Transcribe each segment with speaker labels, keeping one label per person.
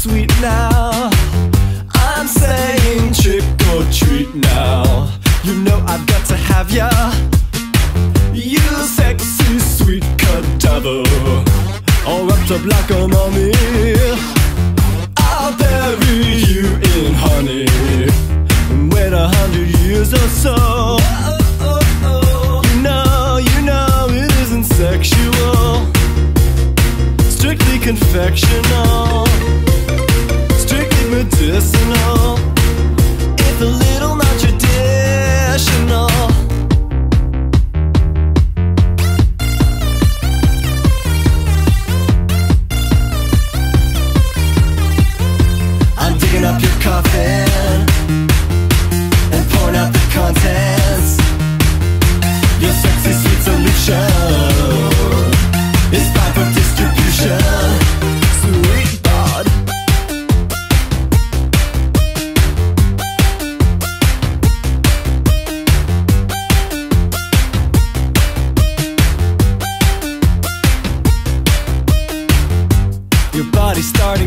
Speaker 1: sweet now. I'm saying trick or treat now. You know I've got to have ya. You sexy sweet cadaver. All wrapped up like a mummy. I'll bury you in honey. And wait a hundred years or so. You know, you know it isn't sexual. Strictly confectional strictly medicinal. It's a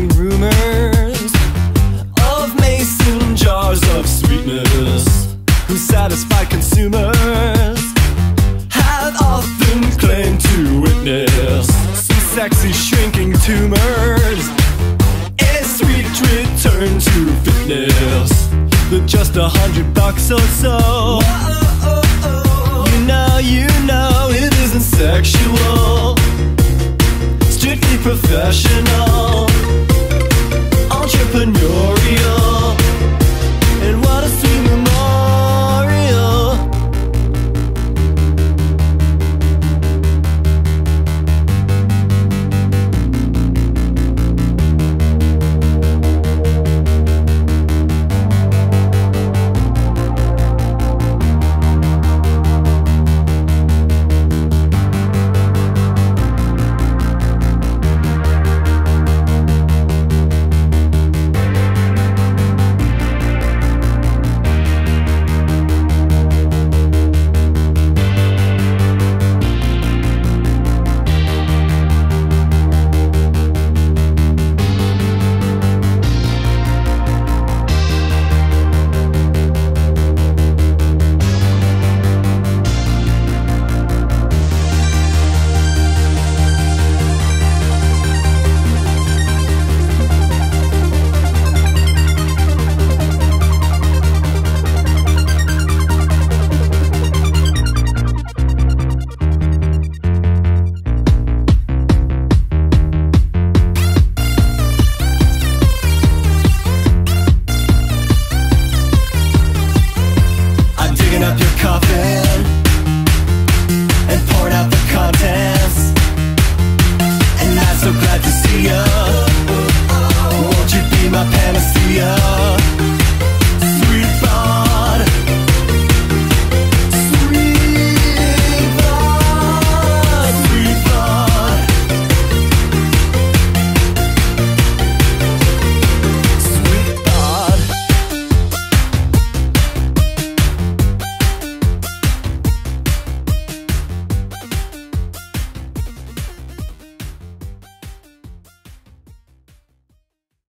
Speaker 1: body rumors of mason jars of sweetness. Who satisfy consumers? Have often claimed to witness some sexy shrinking tumors. A sweet return to fitness. With just a hundred bucks or so. You know you know it isn't sexual. Strictly professional,